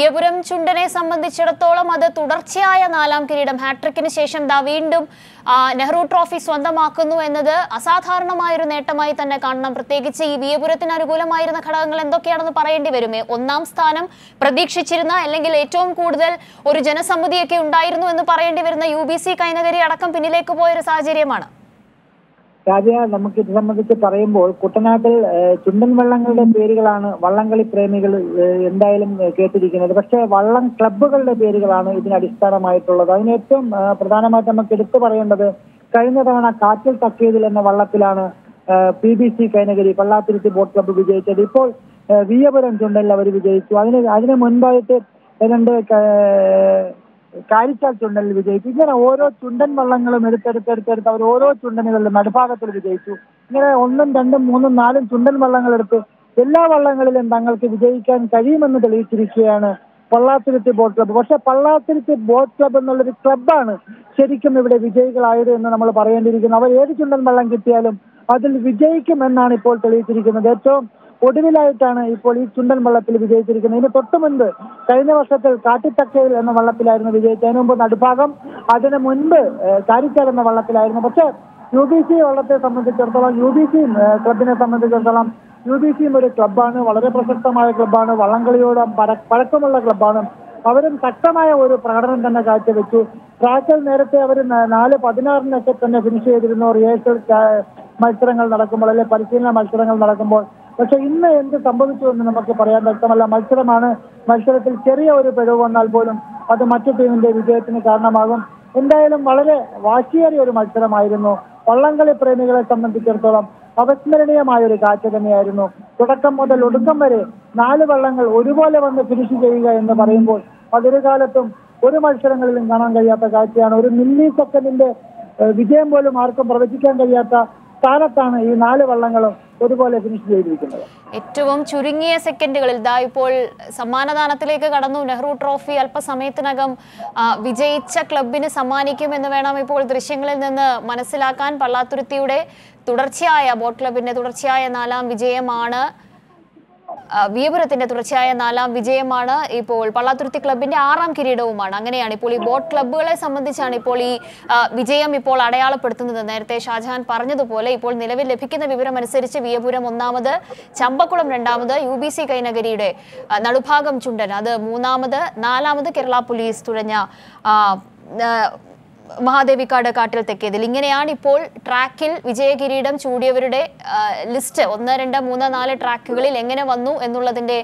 വിയപുരം ചുണ്ടനെ സംബന്ധിച്ചിടത്തോളം അത് തുടർച്ചയായ നാലാം കിരീടം. ഹാട്രിക്കിന് ശേഷം ദാ വീണ്ടും നെഹ്റു ട്രോഫി സ്വന്തമാക്കുന്നു എന്നത് അസാധാരണമായൊരു നേട്ടമായി തന്നെ കാണണം. പ്രത്യേകിച്ച് ഈ വിയപുരത്തിന് അനുകൂലമായിരുന്ന ഘടകങ്ങൾ എന്തൊക്കെയാണെന്ന് പറയേണ്ടി വരുമേ? ഒന്നാം സ്ഥാനം പ്രതീക്ഷിച്ചിരുന്ന അല്ലെങ്കിൽ ഏറ്റവും കൂടുതൽ ഒരു ജനസമ്മതിയൊക്കെ ഉണ്ടായിരുന്നു എന്ന് പറയേണ്ടി വരുന്ന യു ബി സി കൈനകരി അടക്കം പിന്നിലേക്ക് പോയൊരു സാഹചര്യമാണ്. രാജ നമുക്ക് ഇത് സംബന്ധിച്ച് പറയുമ്പോൾ കുട്ടനാട്ടിൽ ചുണ്ടൻ വള്ളങ്ങളുടെ പേരുകളാണ് വള്ളംകളി പ്രേമികൾ എന്തായാലും കേട്ടിരിക്കുന്നത്. പക്ഷേ വള്ളം ക്ലബ്ബുകളുടെ പേരുകളാണ് ഇതിന് അടിസ്ഥാനമായിട്ടുള്ളത്. അതിന് ഏറ്റവും പ്രധാനമായിട്ട് നമുക്ക് എടുത്തു പറയേണ്ടത് കഴിഞ്ഞ തവണ കാറ്റിൽ തക്കിയതിൽ എന്ന വള്ളത്തിലാണ് P B C Kainakary Pallathuruthy boat club വിജയിച്ചത്. ഇപ്പോൾ വിയപുരം ചുണ്ടനിൽ അവർ വിജയിച്ചു. അതിന് അതിന് മുൻപായിട്ട് രണ്ട് കാരിച്ചാൽ ചുണ്ടനിൽ വിജയിച്ചു. ഇങ്ങനെ ഓരോ ചുണ്ടൻ വള്ളങ്ങളും എടുത്തെടുത്തെടുത്തെടുത്ത് അവർ ഓരോ ചുണ്ടനുകളിലും നടുഭാഗത്തിൽ വിജയിച്ചു. ഇങ്ങനെ ഒന്നും രണ്ടും മൂന്നും നാലും ചുണ്ടൻ വള്ളങ്ങൾ എടുത്ത് എല്ലാ വള്ളങ്ങളിലും തങ്ങൾക്ക് വിജയിക്കാൻ കഴിയുമെന്ന് തെളിയിച്ചിരിക്കുകയാണ് പള്ളാത്തുരുത്തി ബോട്ട് ക്ലബ്ബ്. പക്ഷെ പള്ളാത്തുരുത്തി ബോട്ട് ക്ലബ്ബ് എന്നുള്ളൊരു ക്ലബ്ബാണ് ശരിക്കും ഇവിടെ വിജയികളായത് എന്ന് നമ്മൾ പറയേണ്ടിയിരിക്കുന്നു. അവർ ഏത് ചുണ്ടൻ വള്ളം കിട്ടിയാലും അതിൽ വിജയിക്കും എന്നാണ് ഇപ്പോൾ തെളിയിച്ചിരിക്കുന്നത്. ഏറ്റവും ഒടുവിലായിട്ടാണ് ഇപ്പോൾ ഈ ചുണ്ടൻ വള്ളത്തിൽ വിജയിച്ചിരിക്കുന്നത്. ഇതിന് തൊട്ട് മുൻപ് കഴിഞ്ഞ വർഷത്തിൽ കാട്ടിത്തക്കയിൽ എന്ന വള്ളത്തിലായിരുന്നു വിജയിച്ചത്. അതിനു മുമ്പ് നടുഭാഗം അതിന് മുൻപ് കാരിക്കൽ എന്ന വള്ളത്തിലായിരുന്നു. പക്ഷേ യു ബി സി വള്ളത്തെ സംബന്ധിച്ചിടത്തോളം യു ബി സി ക്ലബിനെ സംബന്ധിച്ചിടത്തോളം യു ബി സിയും ഒരു ക്ലബ്ബാണ് വളരെ പ്രശസ്തമായ ക്ലബ്ബാണ് വള്ളംകളിയോട് പഴ- പഴക്കമുള്ള ക്ലബ്ബാണ് അവരും ശക്തമായ ഒരു പ്രകടനം തന്നെ കാഴ്ചവെച്ചു. ട്രാക്കിൽ നേരത്തെ അവർ നാല് പതിനാറിനൊക്കെ തന്നെ ഫിനിഷ് ചെയ്തിരുന്നു. റിഹേഴ്സൽ മത്സരങ്ങൾ നടക്കുമ്പോൾ അല്ലെ പരിശീലന മത്സരങ്ങൾ നടക്കുമ്പോൾ പക്ഷെ ഇന്ന് എന്ത് സംഭവിച്ചു എന്ന് നമുക്ക് പറയാൻ വ്യക്തമല്ല. മത്സരമാണ് മത്സരത്തിൽ ചെറിയ ഒരു പിഴവ് വന്നാൽ പോലും അത് മറ്റു ടീമിന്റെ വിജയത്തിന് കാരണമാകും. എന്തായാലും വളരെ വാശിയേറിയ ഒരു മത്സരമായിരുന്നു. വള്ളംകളി പ്രേമികളെ സംബന്ധിച്ചിടത്തോളം അവസ്മരണീയമായ ഒരു കാഴ്ച തന്നെയായിരുന്നു. തുടക്കം മുതൽ ഒടുക്കം വരെ നാല് വള്ളങ്ങൾ ഒരുപോലെ വന്ന് ഫിനിഷ് ചെയ്യുക എന്ന് പറയുമ്പോൾ അതൊരു കാലത്തും ഒരു മത്സരങ്ങളിലും കാണാൻ കഴിയാത്ത കാഴ്ചയാണ്. ഒരു മില്ലി സെക്കൻഡിന്റെ വിജയം പോലും ആർക്കും പ്രവചിക്കാൻ കഴിയാത്ത സ്ഥാനത്താണ് ഈ നാല് വള്ളങ്ങളും ഒരുപോലെ ഫിനിഷ് ചെയ്തിരിക്കുന്നത്. ഏറ്റവും ചുരുങ്ങിയ സെക്കൻഡുകളിൽ ദാ ഇപ്പോൾ സമ്മാനദാനത്തിലേക്ക് കടന്നു. നെഹ്റു ട്രോഫി അല്പസമയത്തിനകം വിജയിച്ച ക്ലബിന് സമ്മാനിക്കും എന്ന് വേണം ഇപ്പോൾ ദൃശ്യങ്ങളിൽ നിന്ന് മനസ്സിലാക്കാൻ. പള്ളാത്തുരുത്തിയുടെ തുടർച്ചയായ ബോട്ട് ക്ലബിന്റെ തുടർച്ചയായ നാലാം വിജയമാണ് വിയപുരത്തിന്റെ തുടർച്ചയായ നാലാം വിജയമാണ് ഇപ്പോൾ പള്ളാത്തുരുത്തി ക്ലബിന്റെ ആറാം കിരീടവുമാണ്. അങ്ങനെയാണ് ഇപ്പോൾ ഈ ബോട്ട് ക്ലബ്ബുകളെ സംബന്ധിച്ചാണ് ഇപ്പോൾ ഈ വിജയം ഇപ്പോൾ അടയാളപ്പെടുത്തുന്നത്. നേരത്തെ ഷാജഹാൻ പറഞ്ഞതുപോലെ ഇപ്പോൾ നിലവിൽ ലഭിക്കുന്ന വിവരം അനുസരിച്ച് വിയപുരം ഒന്നാമത് ചമ്പക്കുളം രണ്ടാമത് യു ബി സി കൈനഗരിയുടെ നടുഭാഗം ചുണ്ടൻ അത് മൂന്നാമത് നാലാമത് കേരള പോലീസ് തുടങ്ങിയ മഹാദേവിക്കാട് കാട്ടിൽ തെക്കേതിൽ. ഇങ്ങനെയാണ് ഇപ്പോൾ ട്രാക്കിൽ വിജയകിരീടം ചൂടിയവരുടെ ലിസ്റ്റ്. ഒന്ന് രണ്ട് മൂന്ന് നാല് ട്രാക്കുകളിൽ എങ്ങനെ വന്നു എന്നുള്ളതിന്റെ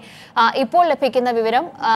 ഇപ്പോൾ ലഭിക്കുന്ന വിവരം